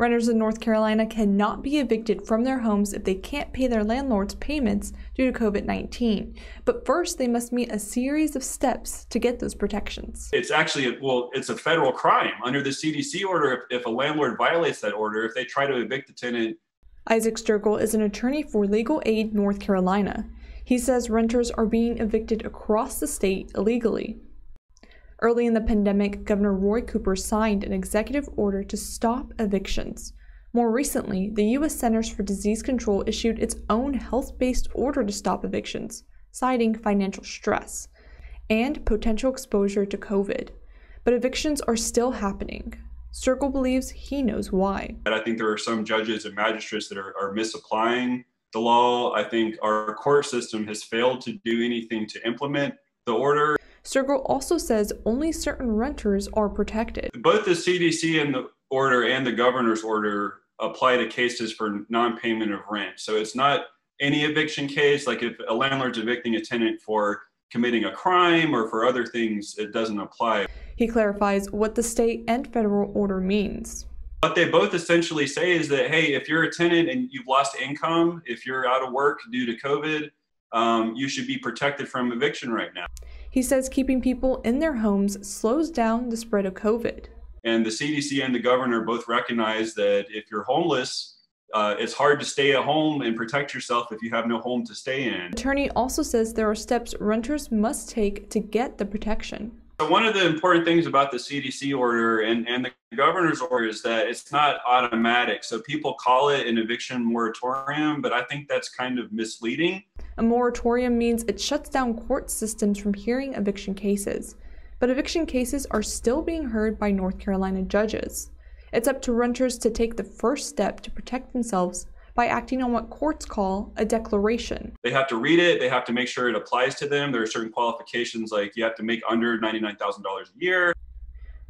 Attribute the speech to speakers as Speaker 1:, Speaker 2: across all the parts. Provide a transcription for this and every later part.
Speaker 1: Renters in North Carolina cannot be evicted from their homes if they can't pay their landlord's payments due to COVID 19. But first, they must meet a series of steps to get those protections.
Speaker 2: It's actually, well, it's a federal crime. Under the CDC order, if, if a landlord violates that order, if they try to evict the tenant,
Speaker 1: Isaac Sturgill is an attorney for Legal Aid North Carolina. He says renters are being evicted across the state illegally. Early in the pandemic, Governor Roy Cooper signed an executive order to stop evictions. More recently, the U.S. Centers for Disease Control issued its own health based order to stop evictions, citing financial stress and potential exposure to COVID. But evictions are still happening. Sturgill believes he knows why.
Speaker 2: I think there are some judges and magistrates that are, are misapplying the law. I think our court system has failed to do anything to implement the order.
Speaker 1: Sturgill also says only certain renters are protected.
Speaker 2: Both the CDC and the order and the governor's order apply to cases for non-payment of rent. So it's not any eviction case. Like if a landlord's evicting a tenant for committing a crime or for other things, it doesn't apply.
Speaker 1: He clarifies what the state and federal order means.
Speaker 2: What they both essentially say is that, hey, if you're a tenant and you've lost income, if you're out of work due to COVID, um, you should be protected from eviction right now.
Speaker 1: He says keeping people in their homes slows down the spread of COVID.
Speaker 2: And the CDC and the governor both recognize that if you're homeless, uh, it's hard to stay at home and protect yourself if you have no home to stay in.
Speaker 1: Attorney also says there are steps renters must take to get the protection.
Speaker 2: So one of the important things about the CDC order and, and the governor's order is that it's not automatic. So people call it an eviction moratorium, but I think that's kind of misleading.
Speaker 1: A moratorium means it shuts down court systems from hearing eviction cases, but eviction cases are still being heard by North Carolina judges. It's up to renters to take the first step to protect themselves by acting on what courts call a declaration.
Speaker 2: They have to read it, they have to make sure it applies to them. There are certain qualifications like you have to make under $99,000 a year.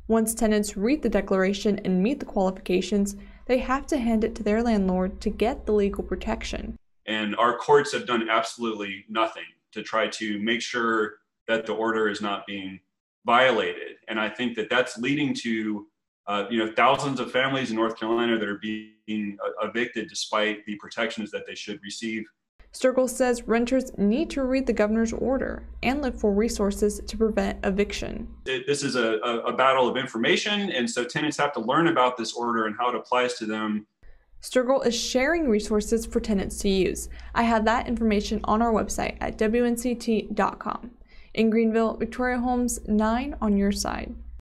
Speaker 1: Once tenants read the declaration and meet the qualifications, they have to hand it to their landlord to get the legal protection.
Speaker 2: And our courts have done absolutely nothing to try to make sure that the order is not being violated. And I think that that's leading to uh, you know thousands of families in North Carolina that are being uh, evicted despite the protections that they should receive.
Speaker 1: Sturgill says renters need to read the governor's order and look for resources to prevent eviction.
Speaker 2: It, this is a, a, a battle of information, and so tenants have to learn about this order and how it applies to them
Speaker 1: Sturgill is sharing resources for tenants to use. I have that information on our website at WNCT.com. In Greenville, Victoria Holmes 9 on your side.